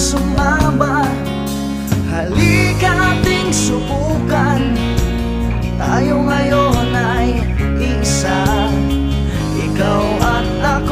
sumama